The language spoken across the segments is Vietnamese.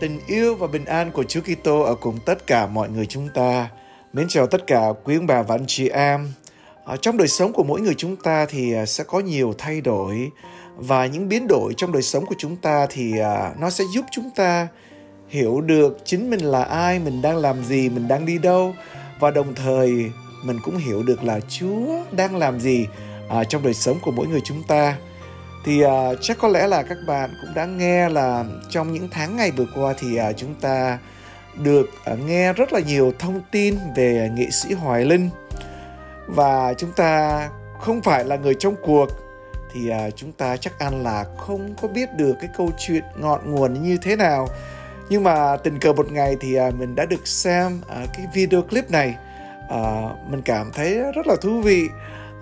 tình yêu và bình an của Chúa Kitô ở cùng tất cả mọi người chúng ta. Mến chào tất cả quý ông bà và anh chị em. Ở trong đời sống của mỗi người chúng ta thì à, sẽ có nhiều thay đổi và những biến đổi trong đời sống của chúng ta thì à, nó sẽ giúp chúng ta hiểu được chính mình là ai, mình đang làm gì, mình đang đi đâu và đồng thời mình cũng hiểu được là Chúa đang làm gì à, trong đời sống của mỗi người chúng ta thì uh, chắc có lẽ là các bạn cũng đã nghe là trong những tháng ngày vừa qua thì uh, chúng ta được uh, nghe rất là nhiều thông tin về nghệ sĩ Hoài Linh. Và chúng ta không phải là người trong cuộc thì uh, chúng ta chắc ăn là không có biết được cái câu chuyện ngọn nguồn như thế nào. Nhưng mà tình cờ một ngày thì uh, mình đã được xem uh, cái video clip này. Uh, mình cảm thấy rất là thú vị.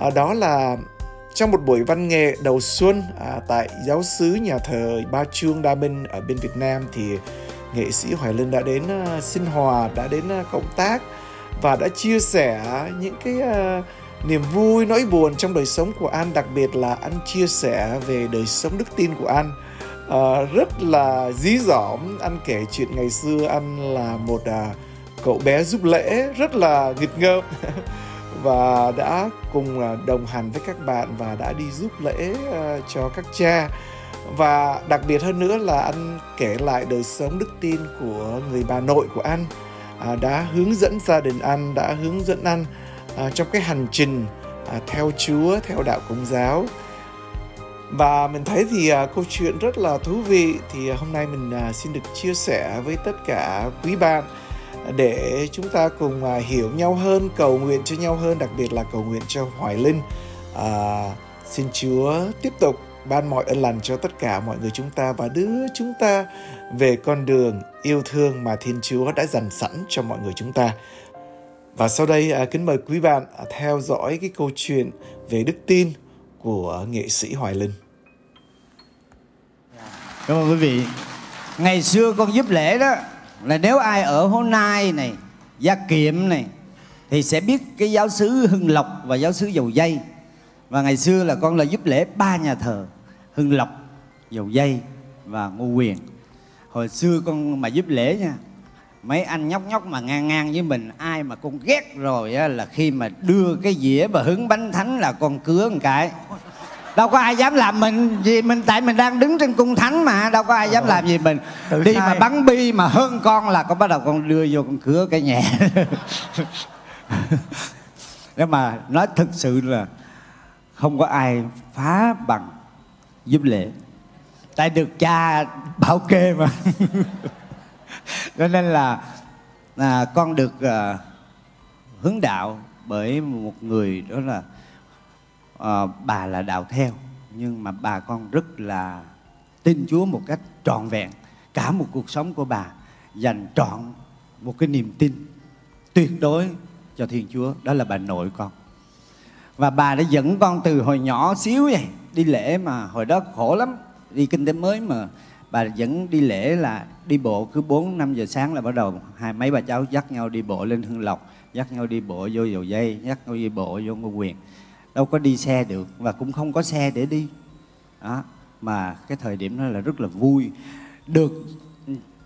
Uh, đó là trong một buổi văn nghệ đầu xuân à, tại giáo sứ nhà thờ Ba Trương Đa Minh ở bên Việt Nam thì nghệ sĩ Hoài Linh đã đến à, uh, sinh hoạt, đã đến uh, cộng tác và đã chia sẻ những cái uh, niềm vui, nỗi buồn trong đời sống của anh, đặc biệt là anh chia sẻ về đời sống đức tin của anh. Uh, ờ, rất là dí dỏm, anh kể chuyện ngày xưa anh là một uh, cậu bé giúp lễ rất là nghịch ngợm và đã cùng à, đồng hành với các bạn và đã đi giúp lễ à, cho các cha. Và đặc biệt hơn nữa là anh kể lại đời sống đức tin của người bà nội của anh. À, đã hướng dẫn gia đình anh đã hướng dẫn anh à, trong cái hành trình theo Chúa theo đạo Công giáo. Và mình thấy thì câu chuyện rất là thú vị. Thì hôm nay mình xin được chia sẻ với tất cả quý bạn để chúng ta cùng à, hiểu nhau hơn cầu nguyện cho nhau hơn đặc biệt là cầu nguyện cho hoài linh. À, xin chúa tiếp tục ban mọi ân lành cho tất cả mọi người chúng ta và đưa chúng ta về con đường yêu thương mà thiên chúa đã dành sẵn cho mọi người chúng ta. Và sau đây à, kính mời quý bạn à, theo dõi cái câu chuyện về đức tin của nghệ sĩ hoài linh. Cảm ơn quý vị. Ngày xưa con giúp lễ đó là nếu ai ở Hố Nai này Gia Kiệm này thì sẽ biết cái giáo sứ Hưng Lộc và giáo sứ Dầu Dây. Và ngày xưa là con là giúp lễ ba nhà thờ Hưng Lộc Dầu Dây và Ngô Quyền. Hồi xưa con mà giúp lễ nha mấy anh nhóc nhóc mà ngang ngang với mình ai mà con ghét rồi á, là khi mà đưa cái dĩa và hứng bánh thánh là con cứa một cái đâu có ai dám làm mình gì mình tại mình đang đứng trên cung thánh mà đâu có ai dám làm gì mình. Tự đi sai. mà bắn bi mà hơn con là con bắt đầu con đưa vô con cứa cái nhẹ nhưng mà nói thực sự là không có ai phá bằng giúp lễ tại được cha bảo kê mà. Cho nên là à, con được à, hướng đạo bởi một người đó là Ờ, bà là đạo theo, nhưng mà bà con rất là tin Chúa một cách trọn vẹn. Cả một cuộc sống của bà dành trọn một cái niềm tin tuyệt đối cho Thiên Chúa, đó là bà nội con. Và bà đã dẫn con từ hồi nhỏ xíu vậy, đi lễ mà hồi đó khổ lắm. Đi kinh tế mới mà bà dẫn đi lễ là đi bộ cứ 4 5 giờ sáng là bắt đầu hai mấy bà cháu dắt nhau đi bộ lên Hương Lộc, dắt nhau đi bộ vô dầu dây, dắt nhau đi bộ vô Ngô Quyền đâu có đi xe được và cũng không có xe để đi. Đó, mà cái thời điểm đó là rất là vui. Được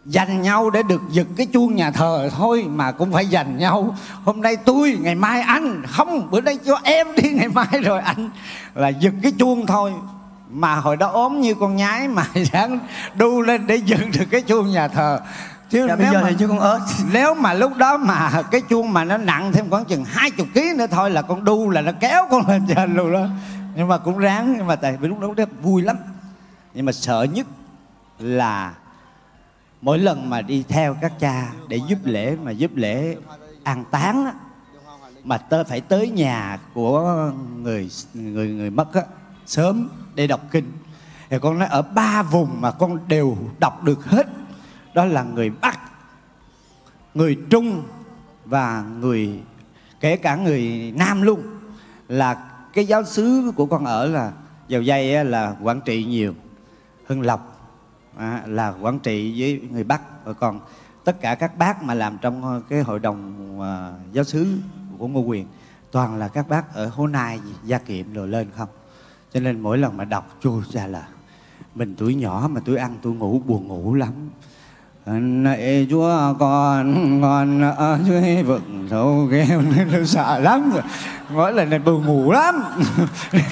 dành nhau để được giật cái chuông nhà thờ thôi mà cũng phải dành nhau. Hôm nay tôi, ngày mai anh. Không, bữa nay cho em đi, ngày mai rồi anh. Là giật cái chuông thôi. Mà hồi đó ốm như con nhái, mà sáng đu lên để dựng được cái chuông nhà thờ chứ dạ, bây giờ mà, thì chứ con ớt. nếu mà lúc đó mà cái chuông mà nó nặng thêm khoảng chừng hai chục ký nữa thôi là con đu là nó kéo con lên trên luôn đó. Nhưng mà cũng ráng nhưng mà tại vì lúc đó rất vui lắm. Nhưng mà sợ nhất là mỗi lần mà đi theo các cha để giúp lễ mà giúp lễ an táng á, mà tớ phải tới nhà của người người người mất á, sớm để đọc kinh. Thì con nói ở ba vùng mà con đều đọc được hết đó là người Bắc, người Trung và người kể cả người Nam luôn. Là cái giáo xứ của con ở là dầu dây là quản trị nhiều. Hưng lộc à, là quản trị với người bắc. Và còn tất cả các bác mà làm trong ờ, cái hội đồng uh, giáo xứ của ngô quyền toàn là các bác ở hố nai gia kiệm rồi lên không? Cho nên mỗi lần mà đọc chua ra là mình tuổi nhỏ mà tuổi ăn tuổi ngủ buồn ngủ lắm này chúa con ngon ở dưới vực sâu kêu nên sợ lắm rồi. Mỗi lần này buồn ngủ lắm.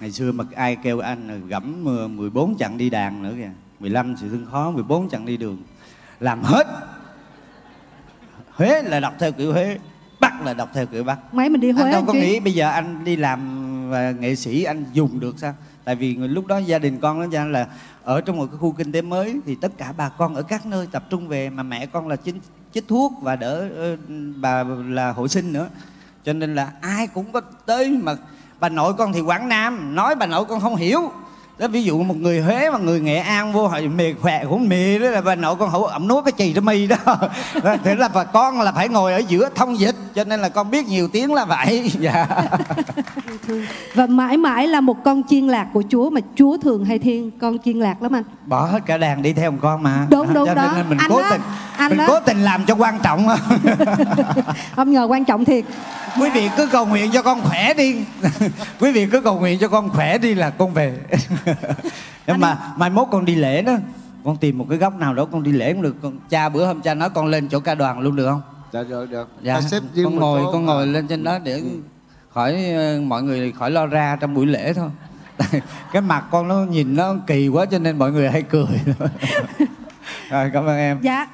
Ngày xưa mà ai kêu anh là gẫm 14 chặng đi đàn nữa kìa. 15 sự thương khó 14 chặng đi đường. Làm hết. Huế là đọc theo kiểu Huế Bắc là đọc theo kiểu Bắc. Mấy mình đi Huế anh đâu có chị? nghĩ bây giờ anh đi làm và nghệ sĩ anh dùng được sao tại vì lúc đó gia đình con nó ra là ở trong một cái khu kinh tế mới thì tất cả bà con ở các nơi tập trung về mà mẹ con là chính chích thuốc và đỡ ờ, bà là hộ sinh nữa. Cho nên là ai cũng có tới mà bà nội con thì quảng nam, nói bà nội con không hiểu. Đó, ví dụ một người huế mà người nghệ an vô hỏi mì khỏe cũng mì đó là bà nội con hổ ẩm nuốt cái chì đó mi đó, thế là bà con là phải ngồi ở giữa thông dịch cho nên là con biết nhiều tiếng là vậy. Dạ. Và mãi mãi là một con chiên lạc của Chúa mà Chúa thường hay thiên con chiên lạc lắm anh. Bỏ hết cả đàn đi theo một con mà. Đúng, đúng cho đó. nên mình Anh cố đó, tình anh mình đó. cố tình làm cho quan trọng không ngờ quan trọng thiệt. Quý vị cứ cầu nguyện cho con khỏe đi. Quý vị cứ cầu nguyện cho con khỏe đi là con về. Nhưng mà mai mốt con đi lễ đó. Con tìm một cái góc nào đó con đi lễ cũng được. Con cha bữa hôm cha nói con lên chỗ ca đoàn luôn được không dạ được được. Dạ Ta xếp con ngồi chỗ con mà. ngồi lên trên đó để khỏi ờ, mọi người khỏi lo ra trong buổi lễ thôi. Cái mặt con nó nhìn nó kỳ quá cho nên mọi người hay cười. Rồi cảm ơn em. Dạ